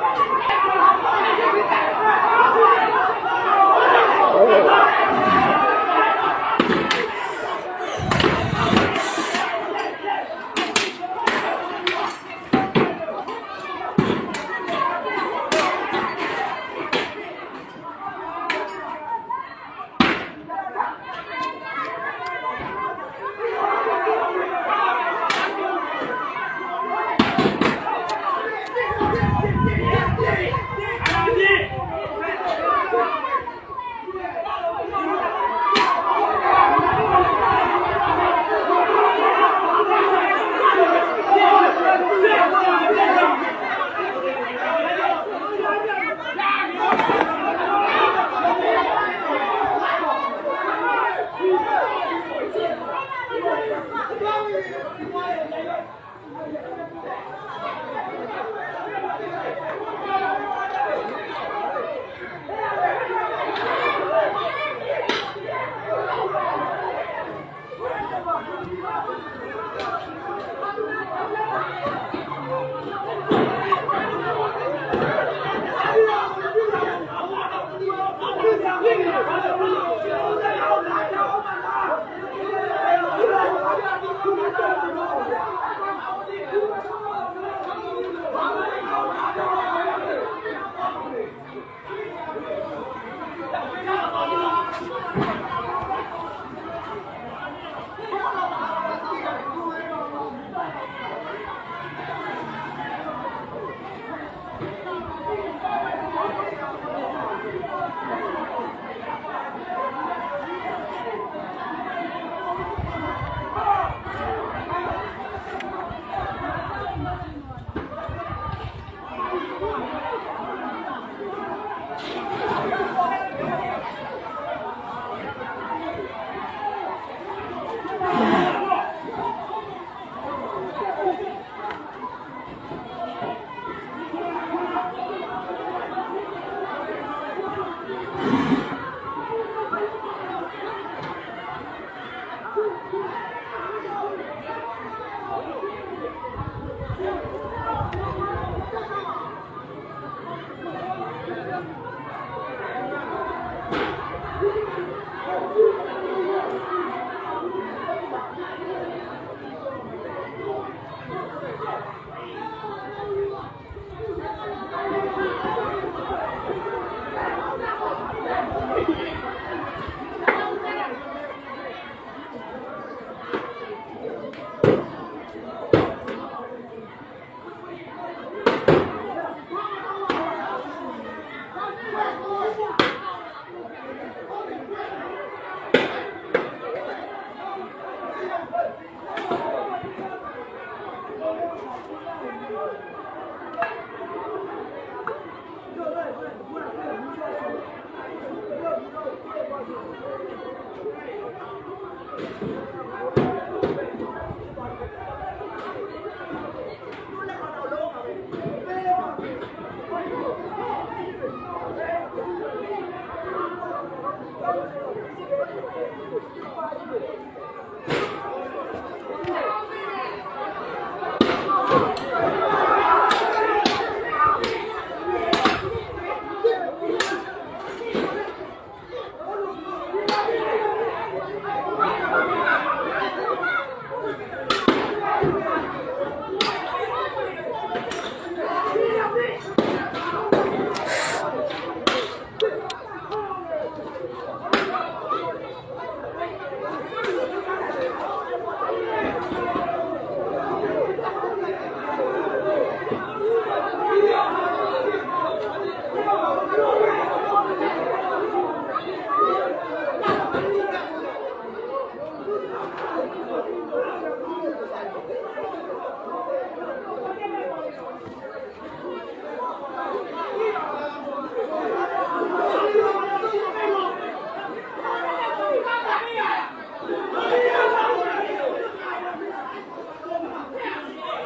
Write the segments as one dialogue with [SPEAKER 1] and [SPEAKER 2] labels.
[SPEAKER 1] Thank you. Thank you.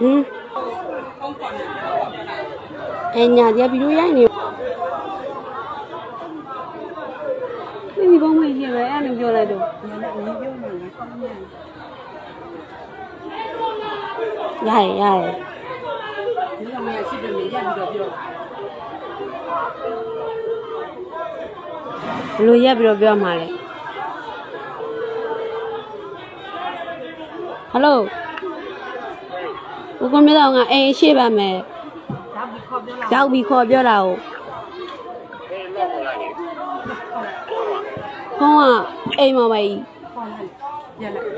[SPEAKER 1] ဟင်အဲညာကြဗီဒီယိုရိုက်နေမိမိဘုံမကြီးပဲအဲ့လိုပြောလိုက်တော့ရတယ်ရတယ်
[SPEAKER 2] ဒီကမရရှိတယ်လေရပြီးတော့ပြော
[SPEAKER 1] ဘယ်လိုရက်ပြီးတော့ပြောမှာလဲဟယ်လို ကိုကိုမင်းတော်ကအိမ်ရှိပါမယ်ရောက်ပြီးခေါ်ပြောတာကိုခေါင်းကအိမ်မှာပဲကြီးရလိုက်